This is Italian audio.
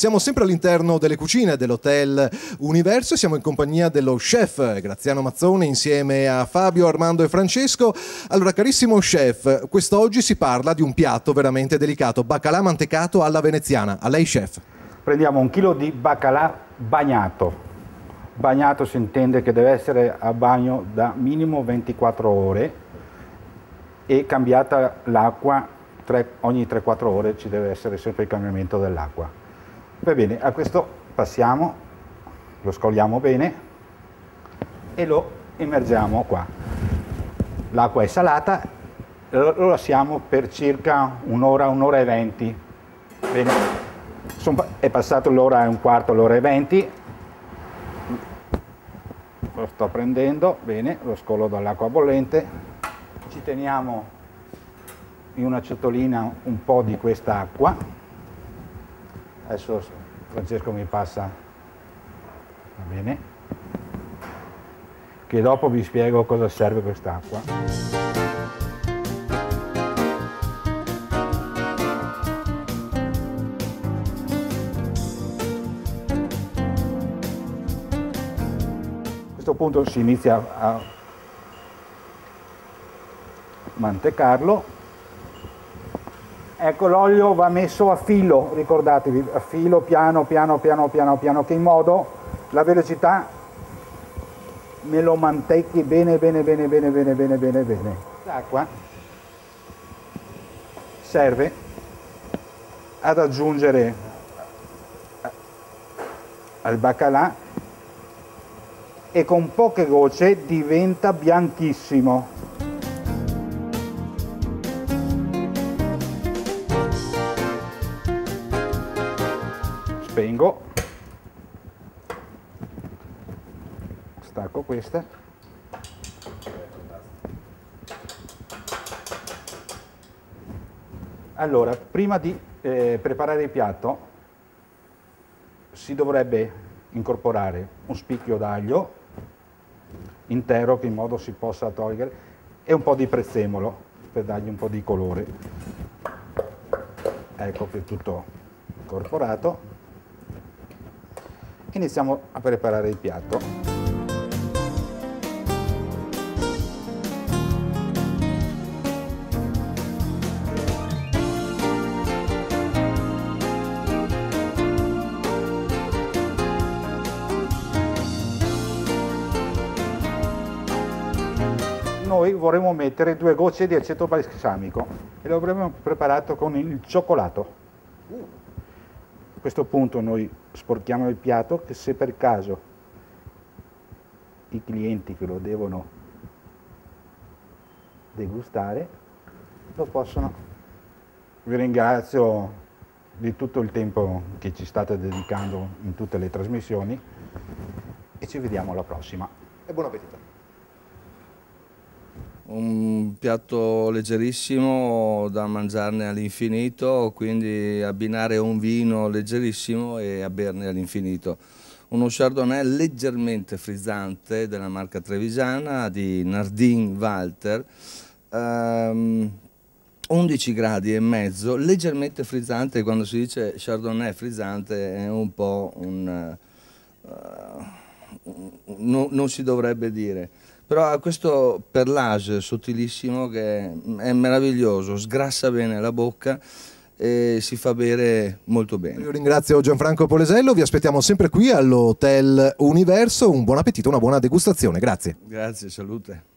Siamo sempre all'interno delle cucine dell'Hotel Universo e siamo in compagnia dello chef Graziano Mazzone insieme a Fabio, Armando e Francesco. Allora, carissimo chef, quest'oggi si parla di un piatto veramente delicato, baccalà mantecato alla veneziana. A lei, chef. Prendiamo un chilo di baccalà bagnato. Bagnato si intende che deve essere a bagno da minimo 24 ore e cambiata l'acqua ogni 3-4 ore ci deve essere sempre il cambiamento dell'acqua. Va bene, a questo passiamo, lo scoliamo bene e lo immergiamo qua. L'acqua è salata, lo lasciamo per circa un'ora, un'ora e venti. Bene, è passato l'ora e un quarto, l'ora e venti. Lo sto prendendo, bene, lo scolo dall'acqua bollente. Ci teniamo in una ciotolina un po' di questa acqua Adesso Francesco mi passa, va bene, che dopo vi spiego cosa serve quest'acqua. A questo punto si inizia a mantecarlo Ecco, l'olio va messo a filo, ricordatevi, a filo, piano, piano, piano, piano, piano, che in modo la velocità me lo mantechi bene, bene, bene, bene, bene, bene, bene, bene. L'acqua serve ad aggiungere al baccalà e con poche gocce diventa bianchissimo. Spengo. Stacco queste. Allora prima di eh, preparare il piatto si dovrebbe incorporare un spicchio d'aglio intero che in modo si possa togliere e un po' di prezzemolo per dargli un po' di colore. Ecco che è tutto incorporato iniziamo a preparare il piatto. Noi vorremmo mettere due gocce di aceto balsamico e lo avremmo preparato con il cioccolato. A questo punto noi sporchiamo il piatto che se per caso i clienti che lo devono degustare lo possono. Vi ringrazio di tutto il tempo che ci state dedicando in tutte le trasmissioni e ci vediamo alla prossima. E buon appetito! Un piatto leggerissimo da mangiarne all'infinito, quindi abbinare un vino leggerissimo e a berne all'infinito. Uno chardonnay leggermente frizzante della marca trevisana di Nardin Walter, um, 11 gradi e mezzo, leggermente frizzante, quando si dice chardonnay frizzante è un po' un... Uh, no, non si dovrebbe dire però questo perlage sottilissimo che è meraviglioso, sgrassa bene la bocca e si fa bere molto bene. Io ringrazio Gianfranco Polesello, vi aspettiamo sempre qui all'Hotel Universo, un buon appetito, una buona degustazione, grazie. Grazie, salute.